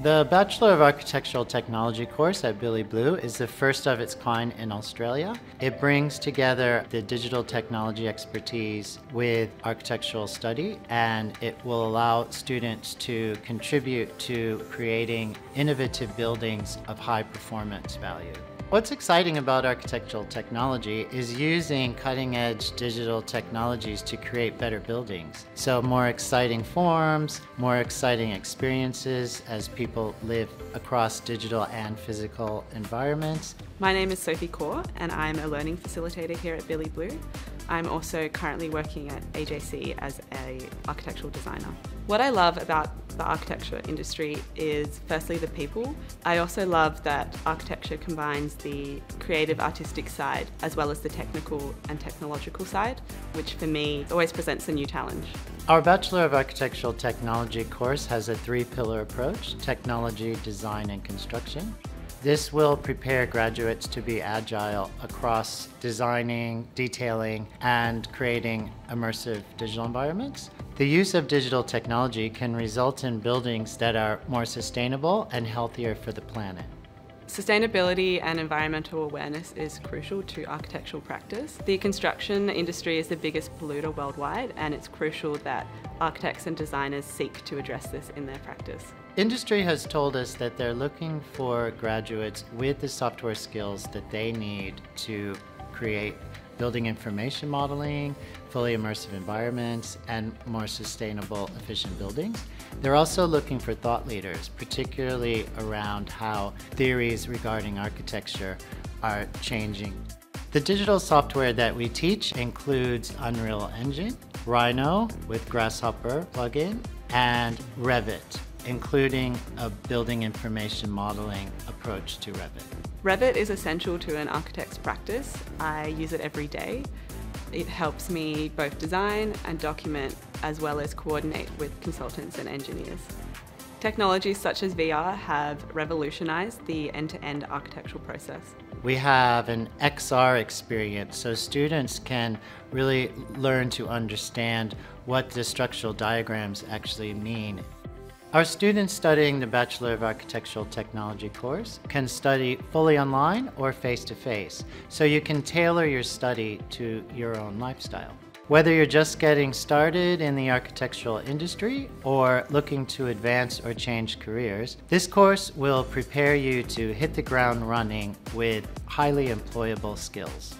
The Bachelor of Architectural Technology course at Billy Blue is the first of its kind in Australia. It brings together the digital technology expertise with architectural study and it will allow students to contribute to creating innovative buildings of high performance value. What's exciting about architectural technology is using cutting edge digital technologies to create better buildings. So more exciting forms, more exciting experiences as people live across digital and physical environments. My name is Sophie Kaur and I'm a learning facilitator here at Billy Blue. I'm also currently working at AJC as a architectural designer. What I love about the architecture industry is firstly the people. I also love that architecture combines the creative artistic side as well as the technical and technological side, which for me always presents a new challenge. Our Bachelor of Architectural Technology course has a three pillar approach technology, design, and construction. This will prepare graduates to be agile across designing, detailing, and creating immersive digital environments. The use of digital technology can result in buildings that are more sustainable and healthier for the planet. Sustainability and environmental awareness is crucial to architectural practice. The construction industry is the biggest polluter worldwide and it's crucial that architects and designers seek to address this in their practice. Industry has told us that they're looking for graduates with the software skills that they need to create building information modeling, fully immersive environments, and more sustainable, efficient buildings. They're also looking for thought leaders, particularly around how theories regarding architecture are changing. The digital software that we teach includes Unreal Engine, Rhino with Grasshopper plugin, and Revit, including a building information modeling approach to Revit. Revit is essential to an architect's practice. I use it every day. It helps me both design and document as well as coordinate with consultants and engineers. Technologies such as VR have revolutionized the end-to-end -end architectural process. We have an XR experience, so students can really learn to understand what the structural diagrams actually mean our students studying the Bachelor of Architectural Technology course can study fully online or face-to-face, -face, so you can tailor your study to your own lifestyle. Whether you're just getting started in the architectural industry or looking to advance or change careers, this course will prepare you to hit the ground running with highly employable skills.